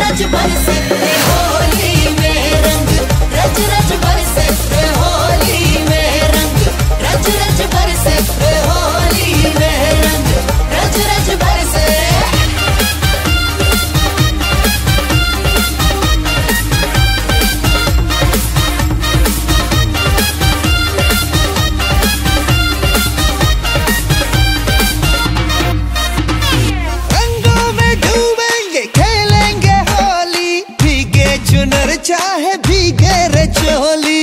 रज बरसे होली में रंग रज रज बरसे होली में रंग रज रज बरसे होली चाहे भीगे रे चोली।